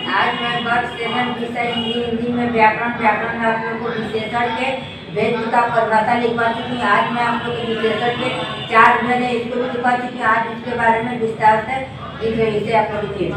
आज मैं वर्ग सेवन विषय हिंदी हिंदी में व्याकरण व्याकरण आप लोग को विशेषण के भेद का परिभाषा लिखवा चुकी हूँ। आज मैं आप लोग को विशेषण के चार भेद इसको भी लिखवा चुकी हूँ। आज इसके बारे में विस्तार से लिख रही से आप लोग लिखिए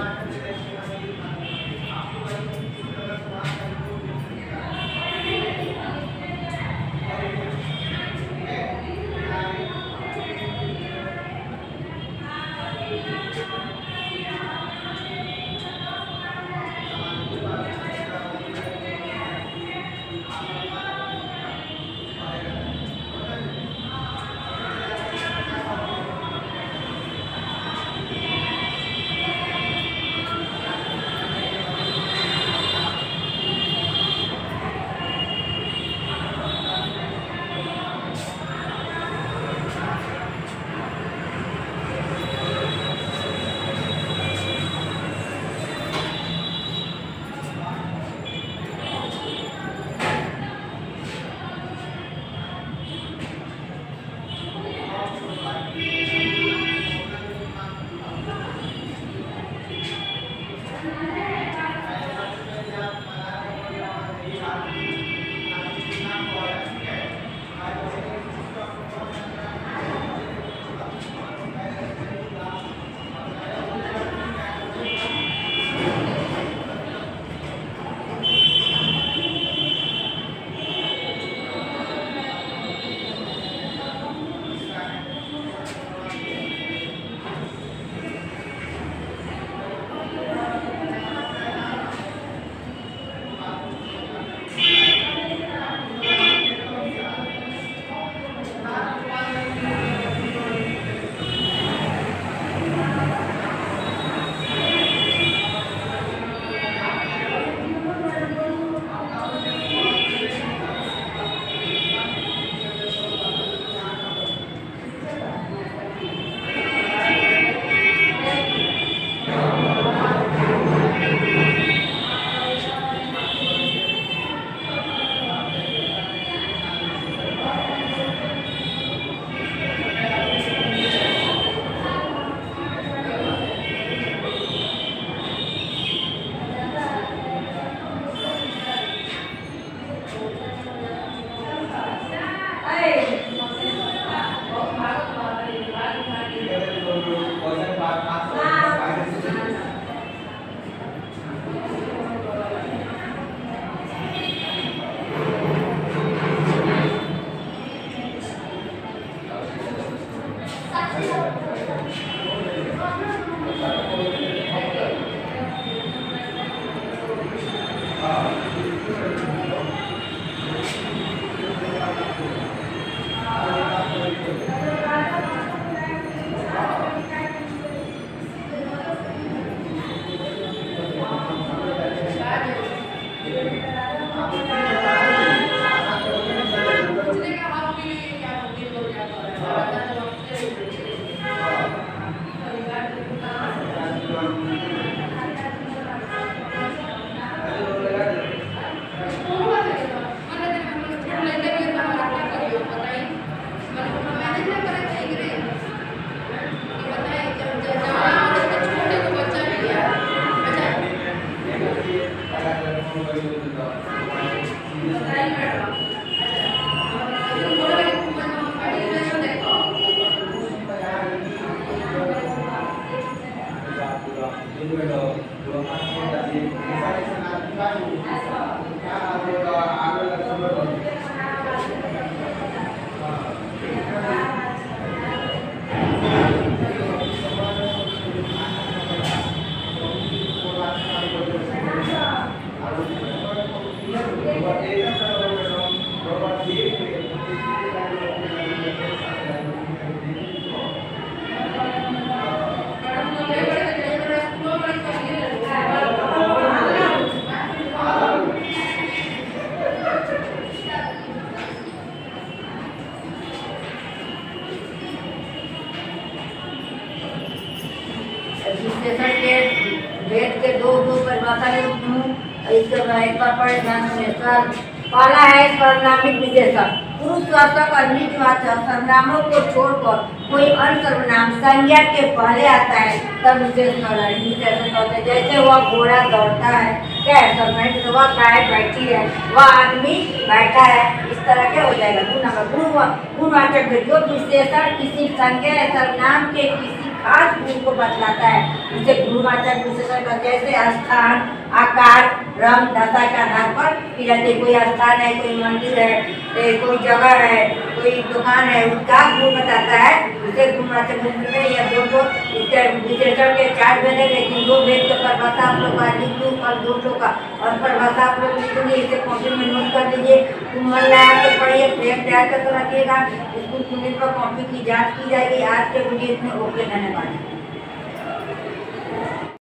Obrigado. विश्लेषण के भेद के दो दो परिभाषा हूँ। इसके एक बार पढ़े ध्यान से सर पहला है सर्वनामिक विशेषण। पुरुष वाचक और नीच वाचक सर्वनामों को छोड़कर कोई अन्य सर्वनाम संज्ञा के पहले आता है, तब विशेष विशेषण होता जैसे वह घोड़ा दौड़ता है। क्या है सर्वनाम तो वह गाय बैठी है। वह आदमी बैठा है, इस तरह के हो जाएगा। गुण नंबर गुण गुण वाचक जो विशेषण किसी संज्ञा या सर्वनाम के किसी खास गुण को बतलाता है। उसे गुणवाचक विशेषण का जैसे स्थान, आकार रंग दाता के आधार पर की है कोई स्थान है, कोई मंदिर है कोई जगह है, कोई दुकान है, उसका गुण बताता है। उसे विशेषण है या दो इसके विशेषण के चार भेद है लेकिन दो भेद के परिभाषा आप लोग का लिख दूँ और दो ठो का, और परिभाषा आप लोग लिखेंगे, इसे कॉपी में नोट कर लीजिए। तुम मन लगा के पढ़िए फ्रेम तैयार करके रखिएगा। स्कूल खुलने पर कॉपी की जाँच की जाएगी। आज के वीडियो इसमें ओके, धन्यवाद।